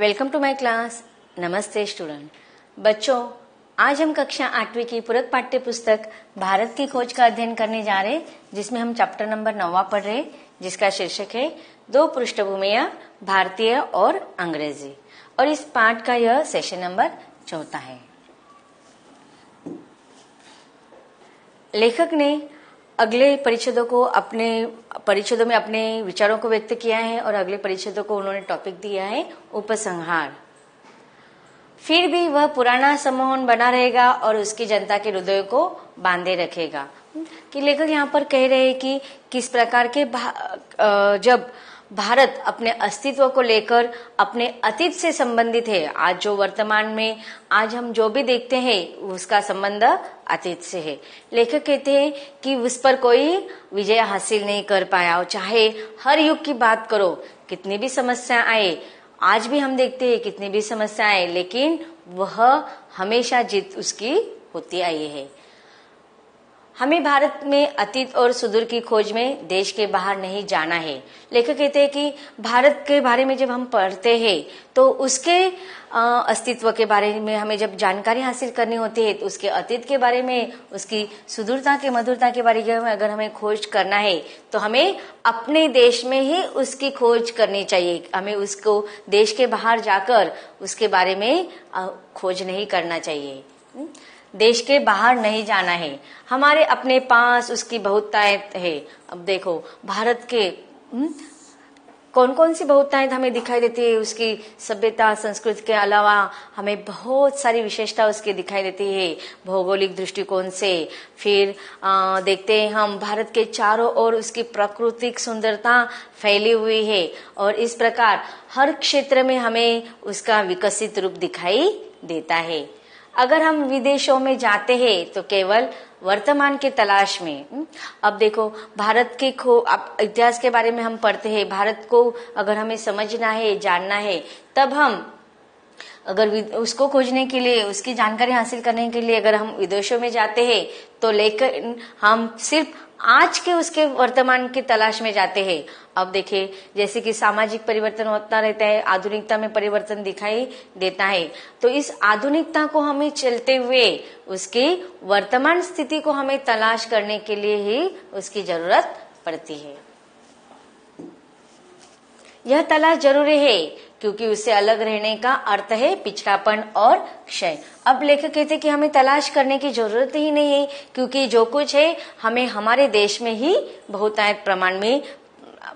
Welcome to my class नमस्ते student बच्चों, आज हम कक्षा आठवीं की पूरक पाठ्य पुस्तक भारत की खोज का अध्ययन करने जा रहे जिसमें हम चैप्टर नंबर नौवा पढ़ रहे जिसका शीर्षक है, दो पृष्ठभूमियाँ, भारतीय और अंग्रेज़ी। और इस पाठ का यह सेशन नंबर चौथा है। लेखक ने अगले परिच्छेदों को अपने, परिच्छेदों में अपने विचारों को व्यक्त किया है और अगले परिच्छेदों को उन्होंने टॉपिक दिया है उपसंहार। फिर भी वह पुराना सम्मोहन बना रहेगा और उसकी जनता के हृदय को बांधे रखेगा। कि लेखक यहाँ पर कह रहे हैं कि किस प्रकार के जब भारत अपने अस्तित्व को लेकर अपने अतीत से संबंधित है। आज जो वर्तमान में, आज हम जो भी देखते हैं, उसका संबंध अतीत से है। लेखक कहते हैं कि उस पर कोई विजय हासिल नहीं कर पाया। और चाहे हर युग की बात करो, कितनी भी समस्या आए, आज भी हम देखते हैं कितनी भी समस्या आए, लेकिन वह हमेशा जीत उसकी होती आई है। हमें भारत में अतीत और सुदूर की खोज में देश के बाहर नहीं जाना है। लेखक कहते हैं कि भारत के बारे में जब हम पढ़ते हैं तो उसके अस्तित्व के बारे में हमें जब जानकारी हासिल करनी होती है तो उसके अतीत के बारे में, उसकी सुदूरता के, मधुरता के बारे में अगर हमें खोज करना है तो हमें अपने देश में ही उसकी खोज करनी चाहिए। हमें उसको देश के बाहर जाकर उसके बारे में खोज नहीं करना चाहिए। देश के बाहर नहीं जाना है। हमारे अपने पास उसकी बहुतायत है। अब देखो भारत के हुँ? हम्म, कौन कौन सी बहुतायत हमें दिखाई देती है? उसकी सभ्यता संस्कृति के अलावा हमें बहुत सारी विशेषता उसकी दिखाई देती है। भौगोलिक दृष्टिकोण से फिर आ, देखते हैं हम भारत के चारों ओर उसकी प्राकृतिक सुंदरता फैली हुई है और इस प्रकार हर क्षेत्र में हमें उसका विकसित रूप दिखाई देता है। अगर हम विदेशों में जाते हैं तो केवल वर्तमान के तलाश में। हम्म, अब देखो भारत के खो आप इतिहास के बारे में हम पढ़ते हैं। भारत को अगर हमें समझना है जानना है तब हम अगर उसको खोजने के लिए, उसकी जानकारी हासिल करने के लिए अगर हम विदेशों में जाते हैं तो लेकर हम सिर्फ़ आज के उसके वर्तमान की तलाश में जाते हैं। अब देखिए, जैसे कि सामाजिक परिवर्तन होता रहता है, आधुनिकता में परिवर्तन दिखाई देता है। तो इस आधुनिकता को हमें चलते हुए, उसकी वर्तमान स्थिति को हमें तलाश करने के लिए ही उसकी ज़रूरत पड़ती है। यह तलाश ज़रूरी है क्योंकि उससे अलग रहने का अर्थ है पिछड़ापन और क्षय। अब लेखक कहते कि हमें तलाश करने की ज़रूरत ही नहीं है, क्योंकि जो कुछ है हमें हमारे देश में ही बहुतायत प्रमाण में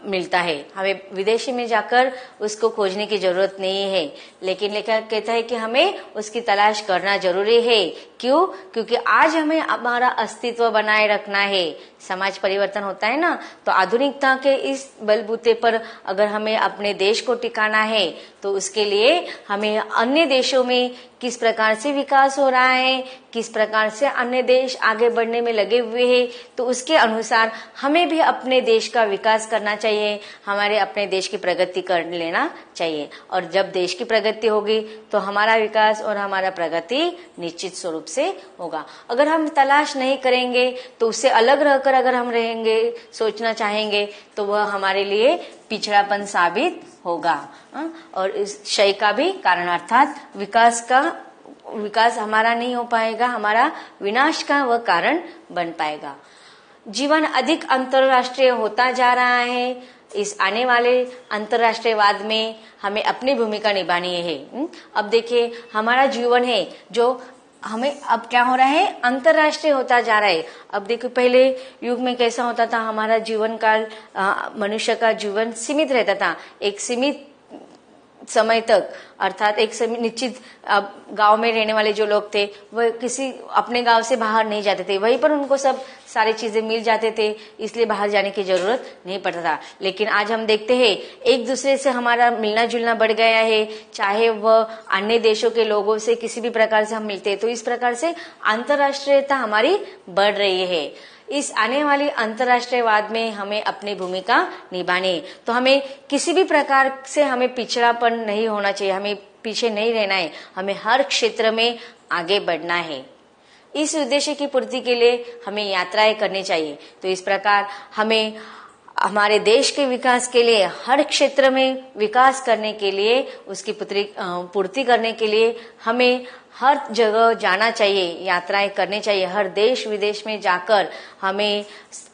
मिलता है। हमें विदेशी में जाकर उसको खोजने की ज़रूरत नहीं है। लेकिन लेखक कहता है कि हमें उसकी तलाश करना ज़रूरी है क्यों? क्योंकि आज हमें हमारा अस्तित्व बनाए रखना है। समाज परिवर्तन होता है ना? तो आधुनिकता के इस बलबूते पर अगर हमें अपने देश को टिकाना है तो उसके लिए हमें अन्य देशों में किस प्रकार से विकास हो रहा है, किस प्रकार से अन्य देश आगे बढ़ने में लगे हुए हैं तो उसके अनुसार हमें भी अपने देश का विकास करना चाहिए। हमारे अपने देश की प्रगति कर लेना चाहिए। और जब देश की प्रगति होगी तो हमारा विकास और हमारा प्रगति निश्चित स्वरूप से होगा। अगर हम तलाश नहीं करेंगे तो उससे अलग रहकर अगर हम रहेंगे, सोचना चाहेंगे तो वह हमारे लिए पिछड़ापन साबित होगा। हाँ? और इस क्षय का भी कारण अर्थात विकास का, विकास हमारा नहीं हो पाएगा, हमारा विनाश का वह कारण बन पाएगा। जीवन अधिक अंतरराष्ट्रीय होता जा रहा है। इस आने वाले अंतरराष्ट्रीयवाद में हमें अपनी भूमिका निभानी है। हम्म? अब देखिए, हमारा जीवन है जो हमें अब क्या हो रहा है? अंतरराष्ट्रीय होता जा रहा है। अब देखो, पहले युग में कैसा होता था? हमारा जीवन काल मनुष्य का जीवन सीमित रहता था। एक सीमित समय तक, अर्थात एक समय निश्चित गाँव में रहने वाले जो लोग थे वह किसी अपने गाँव से बाहर नहीं जाते थे। वहीं पर उनको सब सारी चीज़ें मिल जाते थे, इसलिए बाहर जाने की ज़रूरत नहीं पड़ता था। लेकिन आज हम देखते हैं, एक दूसरे से हमारा मिलना जुलना बढ़ गया है। चाहे वह अन्य देशों के लोगों से किसी भी प्रकार से हम मिलते हैं तो इस प्रकार से अंतर्राष्ट्रीयता हमारी बढ़ रही है। इस आने वाली अंतर्राष्ट्रीयवाद में हमें अपनी भूमिका निभानी। तो हमें किसी भी प्रकार से हमें पिछड़ापन नहीं होना चाहिए, हमें पीछे नहीं रहना है, हमें हर क्षेत्र में आगे बढ़ना है। इस उद्देश्य की पूर्ति के लिए हमें यात्राएँ करनी चाहिए। तो इस प्रकार हमें हमारे देश के विकास के लिए, हर क्षेत्र में विकास करने के लिए, उसकी पूर्ति करने के लिए हमें हर जगह जाना चाहिए, यात्राएँ करनी चाहिए, हर देश विदेश में जाकर हमें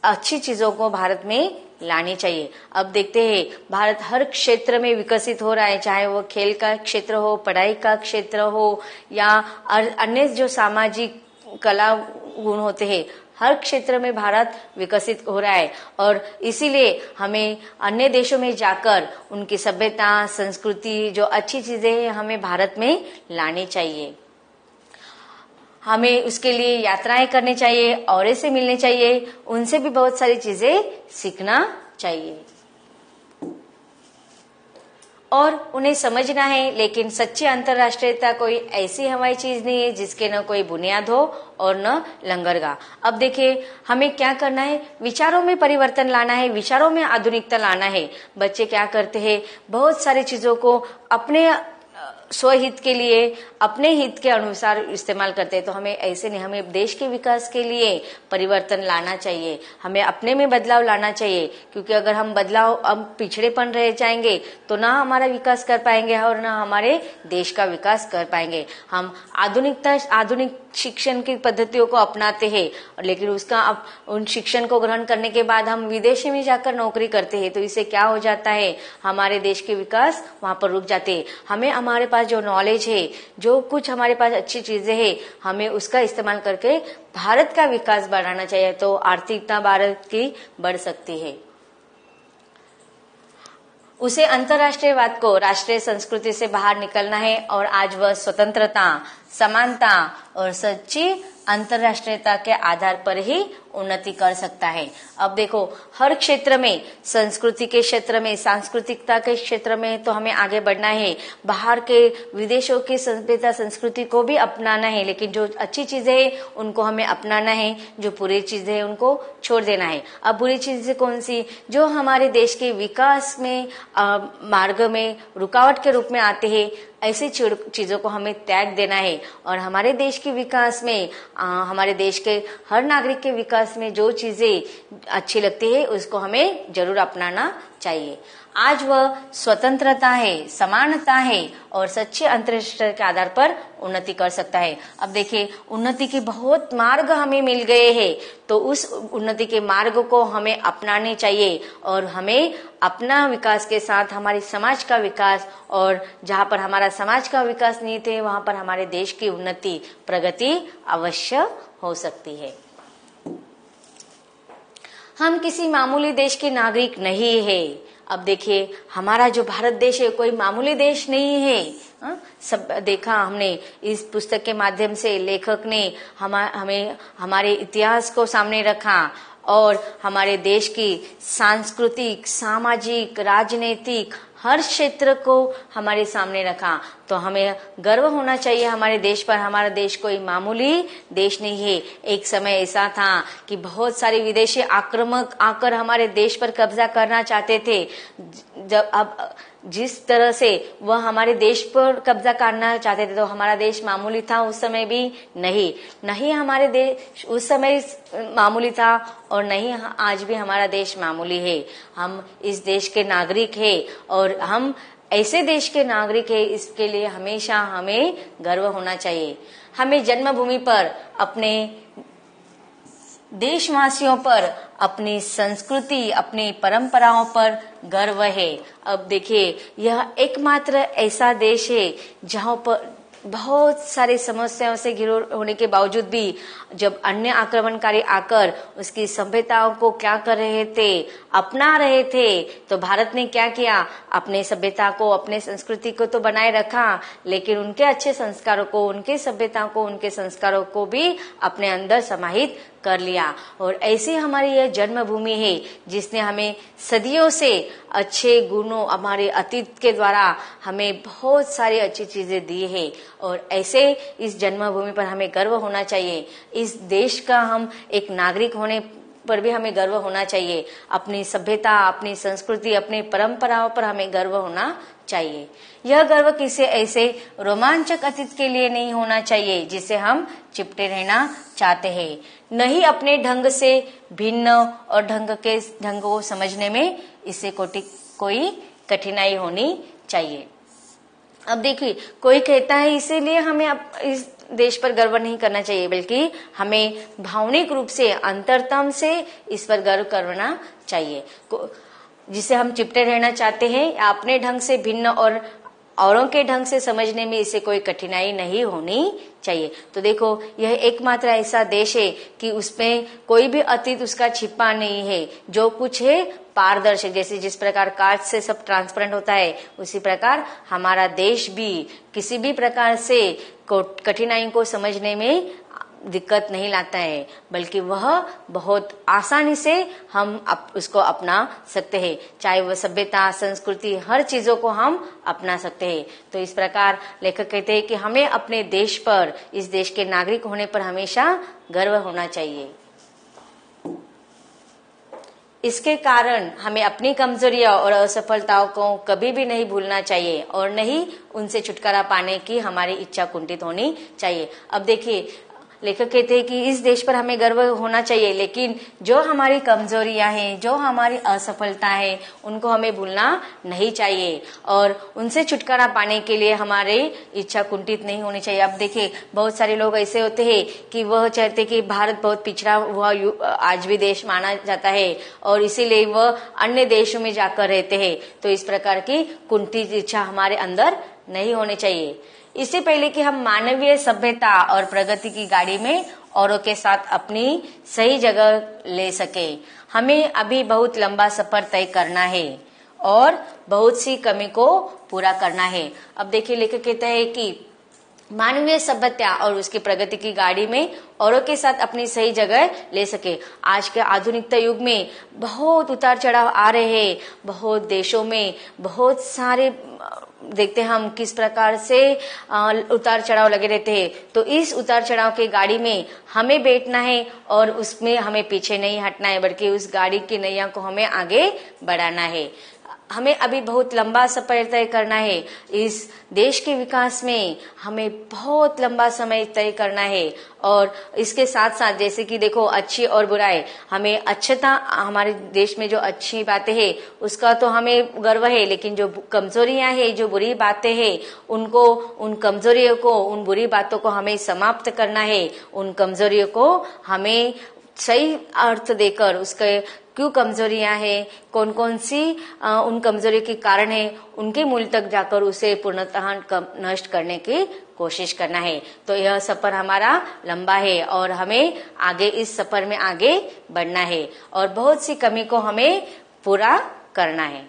अच्छी चीज़ों को भारत में लानी चाहिए। अब देखते हैं, भारत हर क्षेत्र में विकसित हो रहा है, चाहे वो खेल का क्षेत्र हो, पढ़ाई का क्षेत्र हो, या अन्य जो सामाजिक कला गुण होते हैं, हर क्षेत्र में भारत विकसित हो रहा है। और इसीलिए हमें अन्य देशों में जाकर उनकी सभ्यता, संस्कृति, जो अच्छी चीज़ें हैं, हमें भारत में लानी चाहिए। हमें उसके लिए यात्राएँ करनी चाहिए, और से मिलने चाहिए, उनसे भी बहुत सारी चीज़ें सीखना चाहिए। और उन्हें समझना है, लेकिन सच्ची अंतर्राष्ट्रीयता कोई ऐसी हवाई चीज़ नहीं है जिसके न कोई बुनियाद हो और न लंगरगा। अब देखिए, हमें क्या करना है? विचारों में परिवर्तन लाना है, विचारों में आधुनिकता लाना है। बच्चे क्या करते हैं? बहुत सारी चीज़ों को अपने स्वहित के लिए, अपने हित के अनुसार इस्तेमाल करते हैं तो हमें ऐसे नहीं, हमें देश के विकास के लिए परिवर्तन लाना चाहिए। हमें अपने में बदलाव लाना चाहिए, क्योंकि अगर हम बदलाव अब पिछड़ेपन रह जाएँगे तो ना हमारा विकास कर पाएँगे और ना हमारे देश का विकास कर पाएँगे। हम आधुनिकता, आधुनिक शिक्षण की पद्धतियों को अपनाते हैं। लेकिन उसका अब उन शिक्षण को ग्रहण करने के बाद हम विदेश में जाकर नौकरी करते हैं तो इससे क्या हो जाता है? हमारे देश के विकास वहाँ पर रुक जाते हैं। हमें हमारे पास जो नॉलेज है, जो कुछ हमारे पास अच्छी चीज़ें है, हमें उसका इस्तेमाल करके भारत का विकास बढ़ाना चाहिए तो आर्थिकता भारत की बढ़ सकती है। उसे अंतर्राष्ट्रीयवाद को राष्ट्रीय संस्कृति से बाहर निकलना है, और आज वह स्वतंत्रता समानता और सच्ची अंतर्राष्ट्रीयता के आधार पर ही उन्नति कर सकता है। अब देखो, हर क्षेत्र में, संस्कृति के क्षेत्र में, सांस्कृतिकता के क्षेत्र में तो हमें आगे बढ़ना है। बाहर के विदेशों की सभ्यता, संस्कृति को भी अपनाना है, लेकिन जो अच्छी चीज़ें हैं, उनको हमें अपनाना है। जो बुरी चीज़ें हैं, उनको छोड़ देना है। अब बुरी चीज़ें कौन सी? जो हमारे देश के विकास में मार्ग में रुकावट के रूप में आते हैं ऐसी चीज़ों को हमें त्याग देना है। और हमारे देश के विकास में आ, हमारे देश के हर नागरिक के विकास में जो चीज़ें अच्छी लगती है उसको हमें ज़रूर अपनाना चाहिए। आज वह स्वतंत्रता है, समानता है और सच्चे अंतरराष्ट्रीय के आधार पर उन्नति कर सकता है। अब देखिए, उन्नति के बहुत मार्ग हमें मिल गए हैं तो उस उन्नति के मार्ग को हमें अपनाने चाहिए और हमें अपना विकास के साथ, हमारे समाज का विकास और जहाँ पर हमारा समाज का विकास नहीं थे वहाँ पर हमारे देश की उन्नति, प्रगति अवश्य हो सकती है। हम किसी मामूली देश के नागरिक नहीं है। अब देखिए, हमारा जो भारत देश है, कोई मामूली देश नहीं है आ? सब देखा हमने, इस पुस्तक के माध्यम से लेखक ने हम, हमें, हमारे इतिहास को सामने रखा और हमारे देश की सांस्कृतिक, सामाजिक, राजनीतिक, हर क्षेत्र को हमारे सामने रखा। तो हमें गर्व होना चाहिए हमारे देश पर। हमारा देश कोई मामूली देश नहीं है। एक समय ऐसा था कि बहुत सारे विदेशी आक्रमक आकर हमारे देश पर कब्जा करना चाहते थे। जब, अब जिस तरह से वह हमारे देश पर कब्जा करना चाहते थे तो हमारा देश मामूली था, उस समय भी नहीं। नहीं हमारे देश, उस समय मामूली था, और नहीं आज भी हमारा देश मामूली है। हम इस देश के नागरिक है, और हम ऐसे देश के नागरिक है, इसके लिए हमेशा हमें गर्व होना चाहिए। हमें जन्मभूमि पर अपने देशवासियों पर अपनी संस्कृति, अपनी परंपराओं पर गर्व है। अब देखिए, यह एकमात्र ऐसा देश है जहाँ पर बहुत सारी समस्याओं से घिरो होने के बावजूद भी जब अन्य आक्रमणकारी आकर उसकी सभ्यताओं को क्या कर रहे थे, अपना रहे थे तो भारत ने क्या किया? अपने सभ्यता को, अपने संस्कृति को तो बनाए रखा, लेकिन उनके अच्छे संस्कारों को, उनके सभ्यता को, उनके संस्कारों को भी अपने अंदर समाहित कर लिया। और ऐसी हमारी यह जन्मभूमि है, जिसने हमें सदियों से अच्छे गुणों, हमारे अतीत के द्वारा हमें बहुत सारी अच्छी चीज़ें दी है। और ऐसे इस जन्मभूमि पर हमें गर्व होना चाहिए। इस देश का हम एक नागरिक होने पर भी हमें गर्व होना चाहिए। अपनी सभ्यता, अपनी संस्कृति, अपनी परंपराओं पर हमें गर्व होना चाहिए। यह गर्व किसी ऐसे रोमांचक अतीत के लिए नहीं होना चाहिए, जिसे हम चिपटे रहना चाहते हैं। नहीं अपने ढंग से भिन्न और ढंग के, ढंग को समझने में इसे कोई कठिनाई होनी चाहिए। अब देखिए, कोई कहता है, इसीलिए हमें देश पर गर्व नहीं करना चाहिए, बल्कि हमें भावनिक रूप से, अंतरतम से इस पर गर्व करना चाहिए। जिसे हम चिपटे रहना चाहते हैं, अपने ढंग से भिन्न और औरों के ढंग से समझने में इसे कोई कठिनाई नहीं होनी चाहिए। तो देखो, यह एकमात्र ऐसा देश है कि उसमें कोई भी अतीत उसका छिपा नहीं है। जो कुछ है पारदर्शक जैसे जिस प्रकार कांच से सब ट्रांसपेरेंट होता है उसी प्रकार हमारा देश भी किसी भी प्रकार से कठिनाई को समझने में दिक्कत नहीं लाता है बल्कि वह बहुत आसानी से हम अप, उसको अपना सकते हैं। चाहे वह सभ्यता संस्कृति हर चीज़ों को हम अपना सकते हैं। तो इस प्रकार लेखक कहते हैं कि हमें अपने देश पर इस देश के नागरिक होने पर हमेशा गर्व होना चाहिए। इसके कारण हमें अपनी कमजोरियाँ और असफलताओं को कभी भी नहीं भूलना चाहिए और नहीं उनसे छुटकारा पाने की हमारी इच्छा कुंठित होनी चाहिए। अब देखिए लेखक कहते हैं कि इस देश पर हमें गर्व होना चाहिए, लेकिन जो हमारी कमजोरियाँ हैं, जो हमारी असफलता है, उनको हमें भूलना नहीं चाहिए। और उनसे छुटकारा पाने के लिए हमारे इच्छा कुंठित नहीं होनी चाहिए। अब देखिए, बहुत सारे लोग ऐसे होते हैं कि वह चाहते कि भारत बहुत पिछड़ा हुआ आज भी देश माना जाता है, और इसीलिए वह अन्य देशों में जाकर रहते हैं। तो इस प्रकार की कुंठित इच्छा हमारे अंदर नहीं होनी चाहिए। इससे पहले कि हम मानवीय सभ्यता और प्रगति की गाड़ी में औरों के साथ अपनी सही जगह ले सके। हमें अभी बहुत लंबा सफ़र तय करना है और बहुत सी कमी को पूरा करना है। अब देखिए लेखक कहते हैं कि मानवीय सभ्यता और उसकी प्रगति की गाड़ी में औरों के साथ अपनी सही जगह ले सके। आज के आधुनिकता युग में बहुत उतार चढ़ाव आ रहे हैं। बहुत देशों में बहुत सारे देखते हैं हम किस प्रकार से उतार चढ़ाव लगे रहते हैं। तो इस उतार चढ़ाव के गाड़ी में हमें बैठना है और उसमें हमें पीछे नहीं हटना है, बल्कि उस गाड़ी की नैया को हमें आगे बढ़ाना है। हमें अभी बहुत लंबा सफ़र तय करना है। इस देश के विकास में हमें बहुत लंबा समय तय करना है। और इसके साथ साथ जैसे कि देखो, अच्छी और बुराई। हमें अच्छता, हमारे देश में जो अच्छी बातें हैं, उसका तो हमें गर्व है, लेकिन जो कमजोरियाँ हैं, जो बुरी बातें हैं, उनको, उन कमजोरियों को, उन बुरी बातों को हमें समाप्त करना है। उन कमजोरियों को हमें सही अर्थ देकर उसके क्यों कमजोरियाँ हैं? कौन कौन सी उन कमजोरियों के कारण है? उनके मूल तक जाकर उसे पूर्णतः नष्ट करने की कोशिश करना है। तो यह सफ़र हमारा लंबा है और हमें आगे, इस सफ़र में आगे बढ़ना है और बहुत सी कमी को हमें पूरा करना है।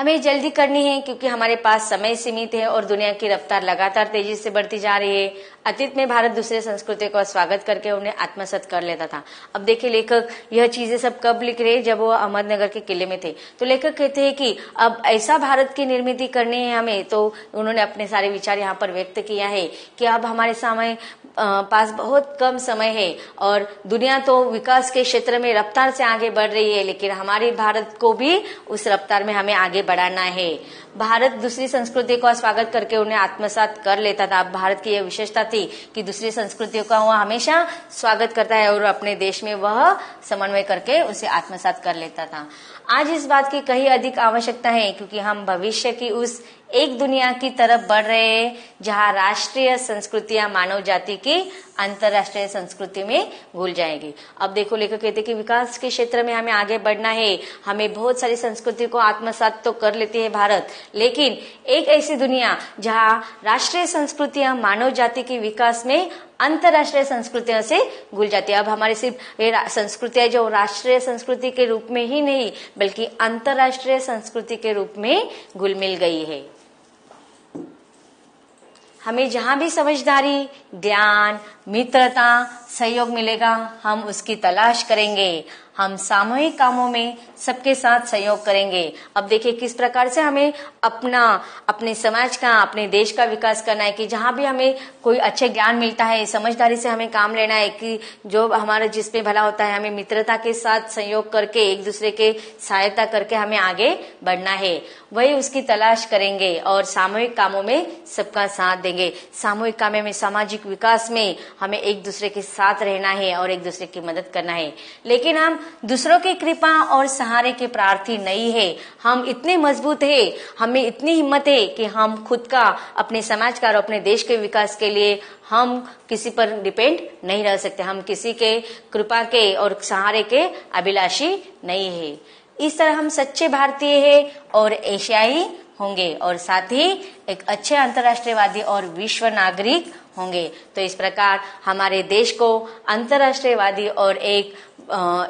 हमें जल्दी करनी है क्योंकि हमारे पास समय सीमित है और दुनिया की रफ्तार लगातार तेज़ी से बढ़ती जा रही है। अतीत में भारत दूसरे संस्कृति का स्वागत करके उन्हें आत्मसत कर लेता था। अब देखिए लेखक, यह चीज़ें सब कब लिख रहे जब वो अहमदनगर के किले में थे। तो लेखक कहते हैं कि अब ऐसा भारत की निर्मित करनी है हमें तो उन्होंने अपने सारे विचार यहाँ पर व्यक्त किया है कि अब हमारे सामने पास बहुत कम समय है और दुनिया तो विकास के क्षेत्र में रफ्तार से आगे बढ़ रही है, लेकिन हमारे भारत को भी उस रफ्तार में हमें आगे बढ़ाना है। भारत दूसरी संस्कृति का स्वागत करके उन्हें आत्मसात कर लेता था। भारत की यह विशेषता थी कि दूसरी संस्कृतियों का वह हमेशा स्वागत करता है और अपने देश में वह समन्वय करके उसे आत्मसात कर लेता था। आज इस बात की कहीं अधिक आवश्यकता है, क्योंकि हम भविष्य की उस एक दुनिया की तरफ़ बढ़ रहे हैं, जहाँ राष्ट्रीय संस्कृतियाँ मानव जाति की अंतरराष्ट्रीय संस्कृति में घुल जाएगी। अब देखो, लेखक कहते कि विकास के क्षेत्र में हमें आगे बढ़ना है। हमें बहुत सारी संस्कृति को आत्मसात तो कर लेती है भारत, लेकिन एक ऐसी दुनिया जहाँ राष्ट्रीय संस्कृतियाँ मानव जाति के विकास में अंतरराष्ट्रीय संस्कृतियों से घुल जाती है। अब हमारी सिर्फ़ ये संस्कृतियाँ जो राष्ट्रीय संस्कृति के रूप में ही नहीं, बल्कि अंतर्राष्ट्रीय संस्कृति के रूप में घुल मिल गई है। हमें जहाँ भी समझदारी ज्ञान मित्रता, सहयोग मिलेगा, हम उसकी तलाश करेंगे। हम सामूहिक कामों में सबके साथ सहयोग करेंगे। अब देखिए किस प्रकार से हमें अपना, अपने समाज का, अपने देश का विकास करना है कि जहाँ भी हमें कोई अच्छे ज्ञान मिलता है, समझदारी से हमें काम लेना है कि जो हमारा जिसमें भला होता है, हमें मित्रता के साथ सहयोग करके, एक दूसरे के सहायता करके हमें आगे बढ़ना है। वही उसकी तलाश करेंगे और सामूहिक कामों में सबका साथ देंगे। सामूहिक कामों में, सामाजिक विकास में हमें एक दूसरे के साथ रहना है और एक दूसरे की मदद करना है। लेकिन हम दूसरों की कृपा और सहारे के प्रार्थी नहीं है। हम इतने मज़बूत है, हमें इतनी हिम्मत है कि हम खुद का, अपने समाज का और अपने देश के विकास के लिए हम किसी पर डिपेंड नहीं रह सकते। हम किसी के कृपा के और सहारे के अभिलाषी नहीं है। इस तरह हम सच्चे भारतीय है और एशियाई होंगे और साथ ही एक अच्छे अंतर्राष्ट्रीयवादी और विश्व नागरिक होंगे। तो इस प्रकार हमारे देश को अंतर्राष्ट्रीयवादी और एक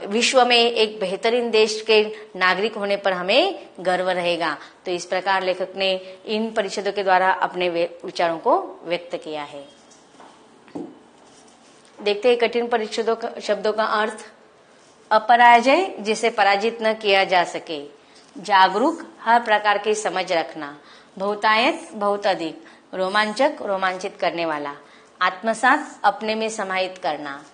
विश्व में एक बेहतरीन देश के नागरिक होने पर हमें गर्व रहेगा। तो इस प्रकार लेखक ने इन परिषदों के द्वारा अपने विचारों को व्यक्त किया है। देखते हैं कठिन परिषदों का, शब्दों का अर्थ। अपराजय जिसे पराजित न किया जा सके। जागरूक हर प्रकार की समझ रखना। बहुतायत, बहुत अधिक। रोमांचक, रोमांचित करने वाला। आत्मसात अपने में समाहित करना।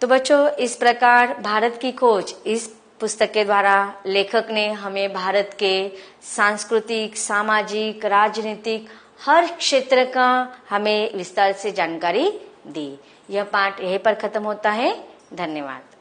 तो बच्चों, इस प्रकार भारत की खोज इस पुस्तक के द्वारा लेखक ने हमें भारत के सांस्कृतिक, सामाजिक, राजनीतिक हर क्षेत्र का हमें विस्तार से जानकारी दी। यह पाठ यहीं पर खत्म होता है। धन्यवाद।